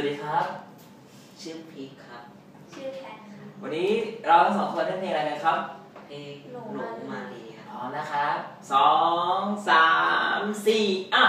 วัสดีครับ ชื่อพีคครับ ชื่อแพทค่ะ วันนี้เราทั้งสองคนเล่นเพลงอะไรกันครับ เพลงหลงมาลีมพร้อมนะครับสองสามสี่อะ